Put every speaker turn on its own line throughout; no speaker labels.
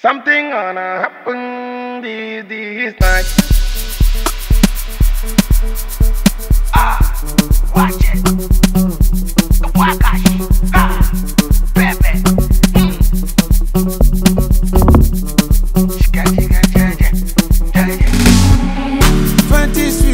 Something gonna happen this, this night.
Ah, watch it. Wakashi. Ah, baby. Mm.
28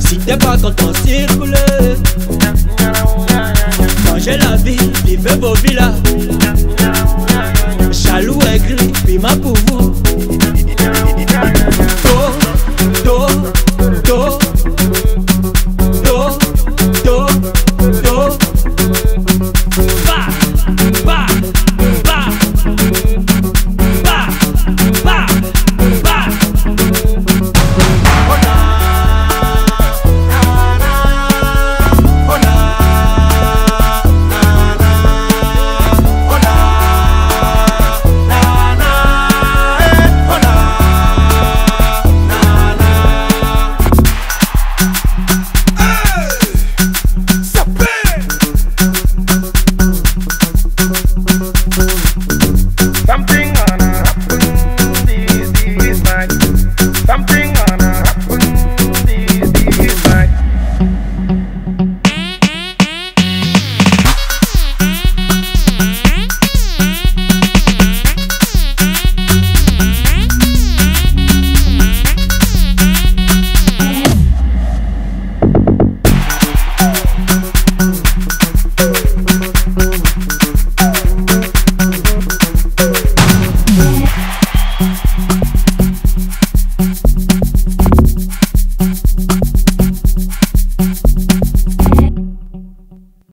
Si t'es pas content, circule. Changez la vie, vivez vos vies